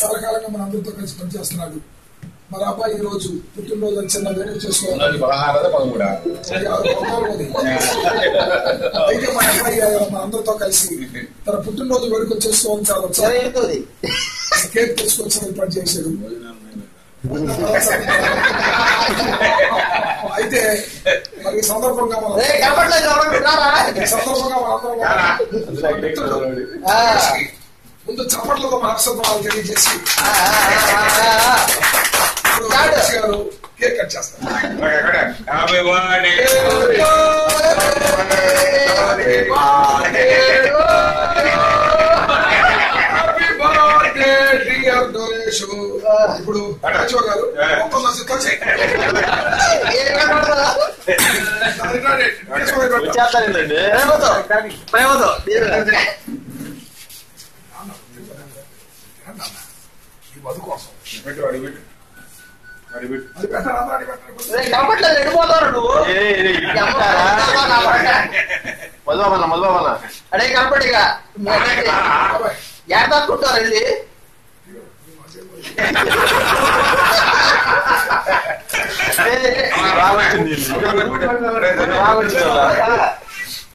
చాలా కాలంగా మన అందరితో కలిసి పనిచేస్తున్నాడు. మరి అబ్బాయి ఈ రోజు పుట్టినరోజు అని చిన్న వేడుక చేసుకోవాలి. అయితే మన అబ్బాయి మన అందరితో కలిసి తన పుట్టినరోజు వేడుక చేసుకోవాలని చాలా కేక్ తీసుకొచ్చి ఏర్పాటు చేశాడు. అయితే మరి సందర్భంగా సందర్భంగా చప్పట్లతో మన హర్షత్వాలు తెలియజేసి. ఇప్పుడు గారు కేక్ కట్ చేస్తారు. ఇప్పుడు ప్రేమతో ప్రేమతో అది పెట్టాలి. రే, కనపడలేదు వెళ్ళిపోతారు నువ్వు? మధుబాబన్న మధుబాబన్న అడే కనపడిగా ఏడాకుంటారు వెళ్ళి బాగా